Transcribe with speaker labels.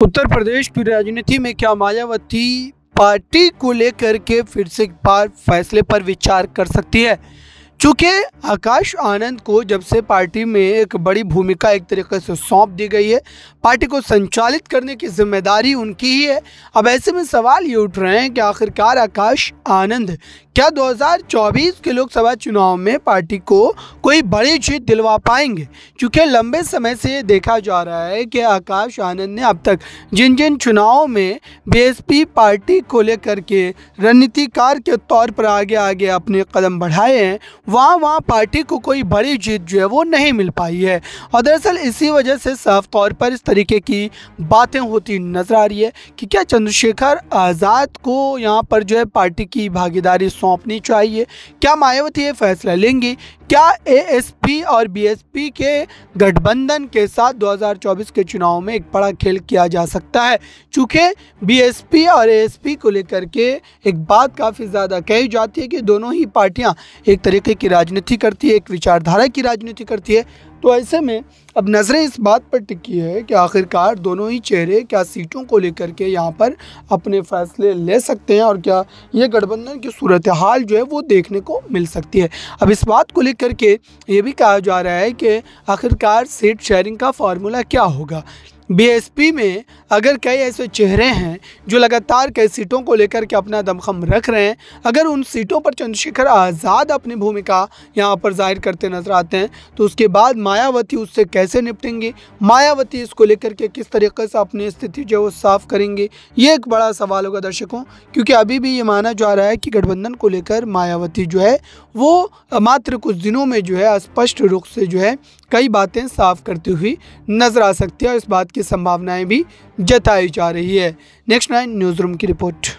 Speaker 1: उत्तर प्रदेश की राजनीति में क्या मायावती पार्टी को लेकर के फिर से एक बार फैसले पर विचार कर सकती है? चूँकि आकाश आनंद को जब से पार्टी में एक बड़ी भूमिका एक तरीके से सौंप दी गई है, पार्टी को संचालित करने की ज़िम्मेदारी उनकी ही है। अब ऐसे में सवाल ये उठ रहे हैं कि आखिरकार आकाश आनंद क्या 2024 के लोकसभा चुनाव में पार्टी को कोई बड़ी जीत दिलवा पाएँगे। क्योंकि लंबे समय से ये देखा जा रहा है कि आकाश आनंद ने अब तक जिन जिन चुनावों में बीएसपी पार्टी को लेकर के रणनीतिकार के तौर पर आगे आगे अपने कदम बढ़ाए हैं वहाँ वहाँ पार्टी को कोई बड़ी जीत जो है वो नहीं मिल पाई है। और दरअसल इसी वजह से साफ़ तौर पर इस तरीके की बातें होती नज़र आ रही है कि क्या चंद्रशेखर आज़ाद को यहाँ पर जो है पार्टी की भागीदारी सौंपनी चाहिए? क्या मायावती ये फैसला लेंगी? क्या एएसपी और बीएसपी के गठबंधन के साथ 2024 के चुनाव में एक बड़ा खेल किया जा सकता है। चूँकि बीएसपी और एएसपी को लेकर के एक बात काफ़ी ज़्यादा कही जाती है कि दोनों ही पार्टियाँ एक तरीके की राजनीति करती है, एक विचारधारा की राजनीति करती है। तो ऐसे में अब नज़रें इस बात पर टिकी है कि आखिरकार दोनों ही चेहरे क्या सीटों को लेकर के यहाँ पर अपने फैसले ले सकते हैं और क्या ये गठबंधन की सूरत हाल जो है वो देखने को मिल सकती है। अब इस बात को लेकर के ये भी कहा जा रहा है कि आखिरकार सीट शेयरिंग का फार्मूला क्या होगा? बीएसपी में अगर कई ऐसे चेहरे हैं जो लगातार कई सीटों को लेकर के अपना दमखम रख रहे हैं, अगर उन सीटों पर चंद्रशेखर आज़ाद अपनी भूमिका यहाँ पर ज़ाहिर करते नज़र आते हैं तो उसके बाद मायावती उससे कैसे निपटेंगे? मायावती इसको लेकर के किस तरीके से अपनी स्थिति जो वो साफ़ करेंगे? ये एक बड़ा सवाल होगा दर्शकों, क्योंकि अभी भी ये माना जा रहा है कि गठबंधन को लेकर मायावती जो है वो मात्र कुछ दिनों में जो है स्पष्ट रूप से जो है कई बातें साफ़ करती हुई नज़र आ सकती है और इस बात की संभावनाएँ भी जताई जा रही है। नेक्स्ट नाइन न्यूज़ रूम की रिपोर्ट